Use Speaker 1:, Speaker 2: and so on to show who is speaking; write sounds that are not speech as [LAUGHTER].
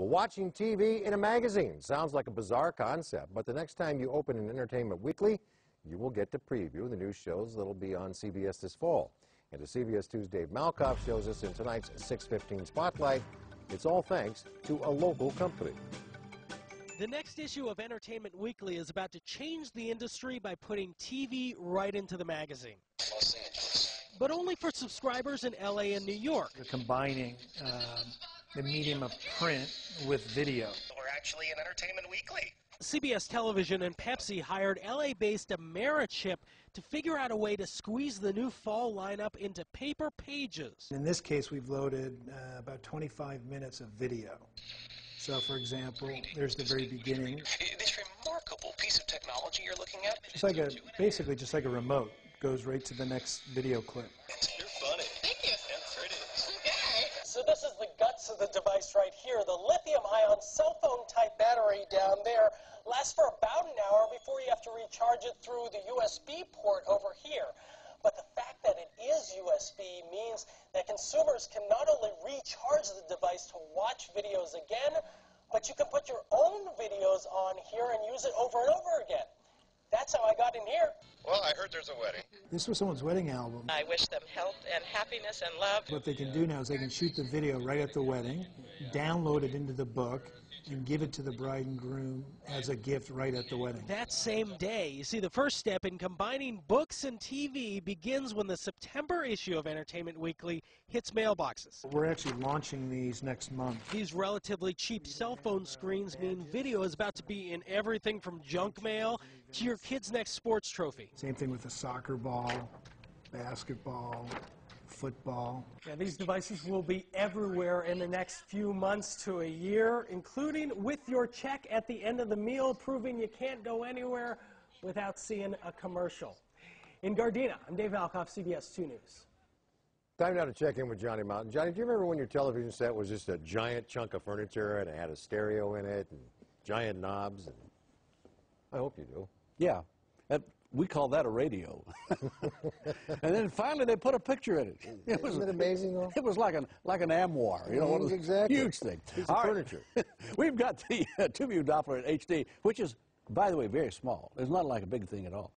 Speaker 1: Well, watching TV in a magazine sounds like a bizarre concept, but the next time you open an Entertainment Weekly, you will get to preview the new shows that'll be on CBS this fall. And as CBS 2's Dave Malkoff shows us in tonight's 615 Spotlight, it's all thanks to a local company.
Speaker 2: The next issue of Entertainment Weekly is about to change the industry by putting TV right into the magazine.
Speaker 3: Los Angeles.
Speaker 2: But only for subscribers in LA and New York.
Speaker 4: They're combining um, the medium of print with video.
Speaker 3: We're actually in Entertainment Weekly.
Speaker 2: CBS Television and Pepsi hired LA-based Americhip to figure out a way to squeeze the new fall lineup into paper pages.
Speaker 4: In this case, we've loaded uh, about 25 minutes of video. So, for example, there's the very beginning. [LAUGHS]
Speaker 3: This remarkable piece of technology you're looking at.
Speaker 4: It's like a, basically just like a remote. Goes right to the next video clip.
Speaker 3: You're funny.
Speaker 5: Thank you.
Speaker 3: And pretty.
Speaker 5: Okay.
Speaker 2: So this is the of the device right here. The lithium-ion cell phone type battery down there lasts for about an hour before you have to recharge it through the USB port over here. But the fact that it is USB means that consumers can not only recharge the device to watch videos again, but you can put your own videos on here and use it over and over again. That's how I got in here.
Speaker 3: Well, I heard there's a wedding.
Speaker 4: This was someone's wedding album.
Speaker 5: I wish them health and happiness and love.
Speaker 4: What they can do now is they can shoot the video right at the wedding, download it into the book, and give it to the bride and groom as a gift right at the wedding.
Speaker 2: That same day, you see, the first step in combining books and TV begins when the September issue of Entertainment Weekly hits mailboxes.
Speaker 4: We're actually launching these next month.
Speaker 2: These relatively cheap cell phone screens mean video is about to be in everything from junk mail to your kid's next sports trophy.
Speaker 4: Same thing with the soccer ball, basketball, football.
Speaker 2: Yeah, these devices will be everywhere in the next few months to a year, including with your check at the end of the meal, proving you can't go anywhere without seeing a commercial. In Gardena, I'm Dave Malkoff, CBS 2 News.
Speaker 1: Time now to check in with Johnny Mountain. Johnny, do you remember when your television set was just a giant chunk of furniture and it had a stereo in it and giant knobs? And I hope you do.
Speaker 6: Yeah, that, we call that a radio. [LAUGHS] and then finally they put a picture in it. [LAUGHS] It was
Speaker 1: Isn't it amazing, though?
Speaker 6: It was like an like an amoir, you know, one of
Speaker 1: exactly.
Speaker 6: huge thing.
Speaker 1: Piece of
Speaker 6: All right.
Speaker 1: furniture. [LAUGHS]
Speaker 6: We've got the uh, two-view Doppler in HD, which is, by the way, very small. It's not like a big thing at all.